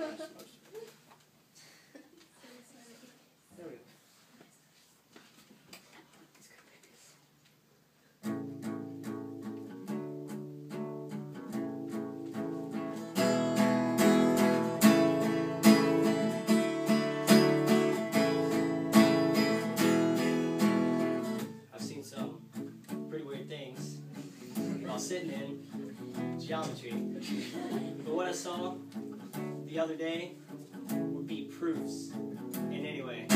I've seen some pretty weird things while sitting in geometry. But what I saw the other day would be proofs. And anyway.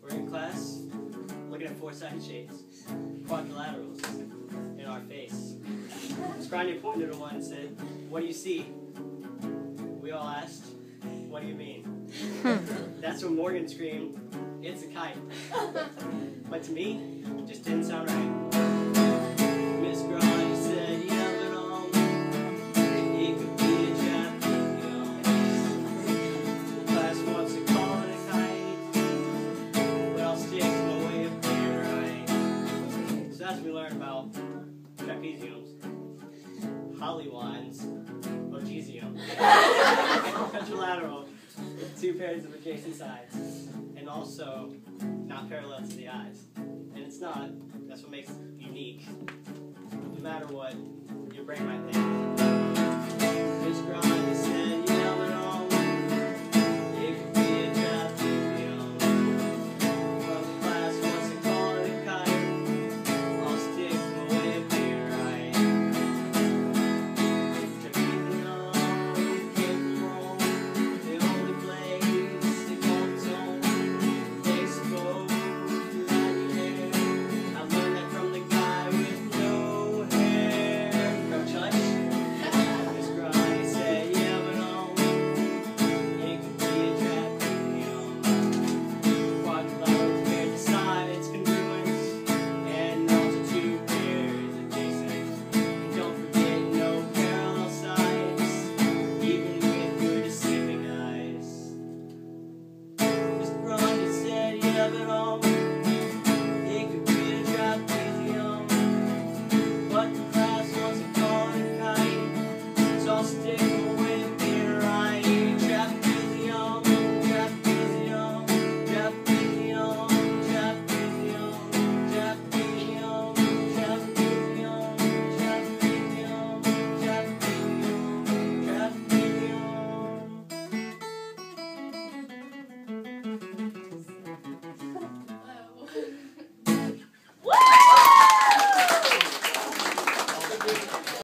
We're in class looking at four-sided shapes, quadrilaterals in our face. Scrania pointed to one and said, What do you see? We all asked, What do you mean? That's when Morgan screamed, It's a kite. but to me, it just didn't sound right. Miss Granier said, Yeah, but um, it could be a trapezium. Class wants to call it a kite, but I'll stick to my way of being right. So as we learn about trapeziums, Holly whines, Ogesium, with two pairs of adjacent sides, and also not parallel to the eyes. And it's not, that's what makes it unique. No matter what your brain might.